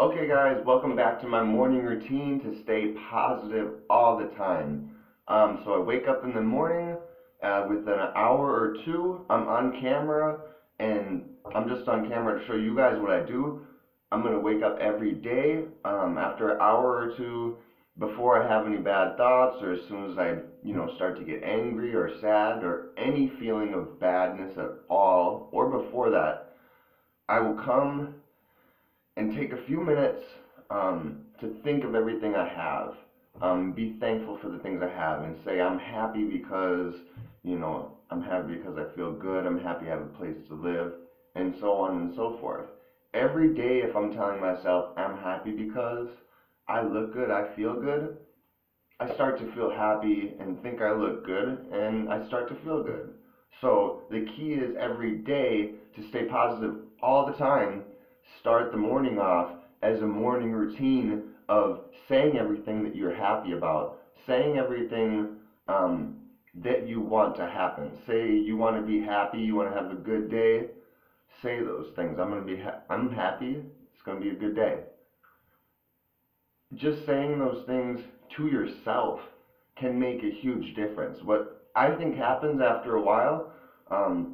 Okay guys, welcome back to my morning routine to stay positive all the time. Um, so I wake up in the morning, uh, within an hour or two, I'm on camera, and I'm just on camera to show you guys what I do. I'm gonna wake up every day, um, after an hour or two, before I have any bad thoughts, or as soon as I, you know, start to get angry or sad, or any feeling of badness at all, or before that, I will come and take a few minutes um, to think of everything I have. Um, be thankful for the things I have and say, I'm happy because, you know, I'm happy because I feel good, I'm happy I have a place to live, and so on and so forth. Every day, if I'm telling myself, I'm happy because I look good, I feel good, I start to feel happy and think I look good, and I start to feel good. So the key is every day to stay positive all the time start the morning off as a morning routine of saying everything that you're happy about, saying everything um, that you want to happen. Say you want to be happy, you want to have a good day. Say those things. I'm gonna be. Ha- I'm happy. It's gonna be a good day. Just saying those things to yourself can make a huge difference. What I think happens after a while um,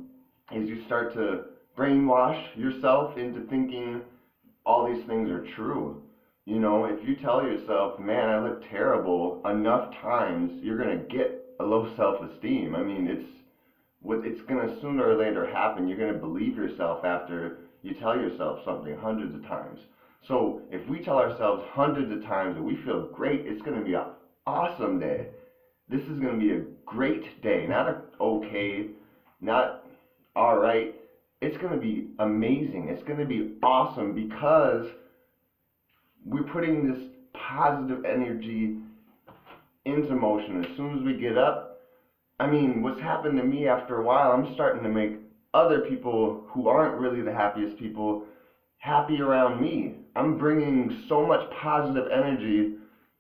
is you start to brainwash yourself into thinking all these things are true. You know, if you tell yourself, man, I look terrible enough times, you're going to get a low self esteem. I mean, it's what it's going to sooner or later happen. You're going to believe yourself after you tell yourself something hundreds of times. So if we tell ourselves hundreds of times that we feel great, it's going to be an awesome day. This is going to be a great day, not a okay, not all right it's going to be amazing. It's going to be awesome because we're putting this positive energy into motion. As soon as we get up, I mean, what's happened to me after a while, I'm starting to make other people who aren't really the happiest people happy around me. I'm bringing so much positive energy.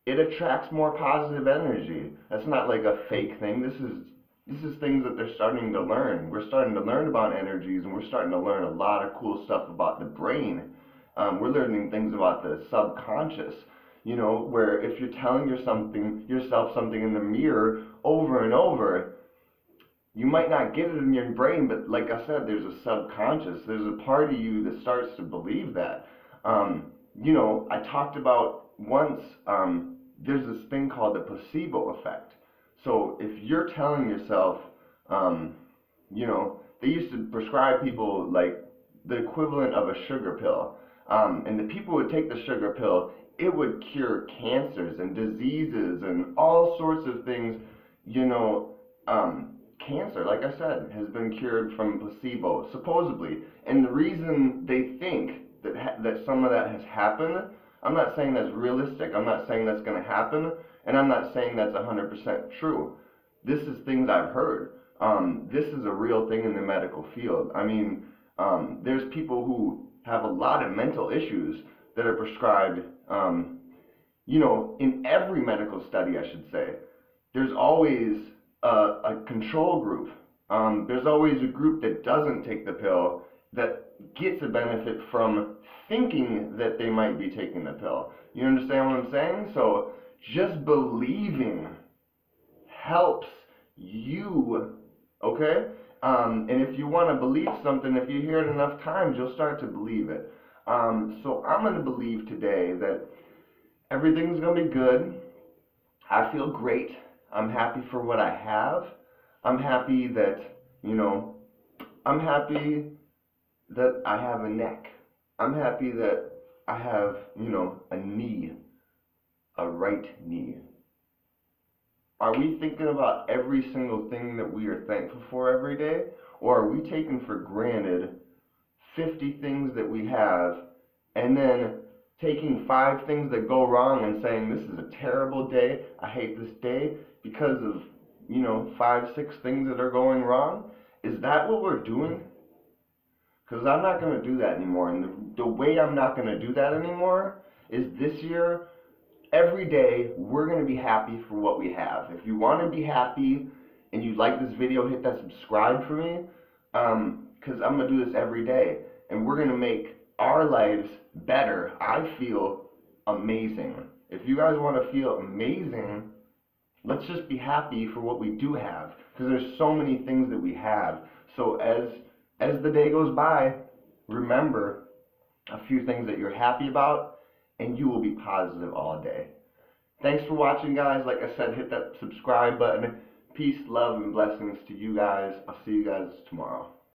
It attracts more positive energy. That's not like a fake thing. This is this is things that they're starting to learn. We're starting to learn about energies, and we're starting to learn a lot of cool stuff about the brain. Um, we're learning things about the subconscious. You know, where if you're telling your something, yourself something in the mirror over and over, you might not get it in your brain, but like I said, there's a subconscious. There's a part of you that starts to believe that. Um, you know, I talked about once. Um, there's this thing called the placebo effect so if you're telling yourself, um, you know, they used to prescribe people like the equivalent of a sugar pill. Um, and the people would take the sugar pill, it would cure cancers and diseases and all sorts of things. You know, um, cancer, like I said, has been cured from placebo, supposedly. And the reason they think that ha- that some of that has happened, I'm not saying that's realistic. I'm not saying that's going to happen. And I'm not saying that's 100% true. This is things I've heard. Um, this is a real thing in the medical field. I mean, um, there's people who have a lot of mental issues that are prescribed, um, you know, in every medical study, I should say. There's always a, a control group. Um, there's always a group that doesn't take the pill that gets a benefit from thinking that they might be taking the pill. You understand what I'm saying? So just believing helps you, okay? Um, and if you want to believe something, if you hear it enough times, you'll start to believe it. Um, so I'm going to believe today that everything's going to be good. I feel great. I'm happy for what I have. I'm happy that, you know, I'm happy that I have a neck. I'm happy that I have, you know, a knee a right knee. Are we thinking about every single thing that we are thankful for every day? Or are we taking for granted 50 things that we have and then taking five things that go wrong and saying, this is a terrible day, I hate this day because of, you know, five, six things that are going wrong? Is that what we're doing? Because I'm not going to do that anymore. And the, the way I'm not going to do that anymore is this year every day we're going to be happy for what we have. If you want to be happy and you like this video, hit that subscribe for me because um, I'm going to do this every day. And we're going to make our lives better, I feel amazing. If you guys want to feel amazing, let's just be happy for what we do have because there's so many things that we have. So as as the day goes by, remember a few things that you're happy about and you will be positive all day. Thanks for watching guys. Like I said, hit that subscribe button. Peace, love, and blessings to you guys. I'll see you guys tomorrow.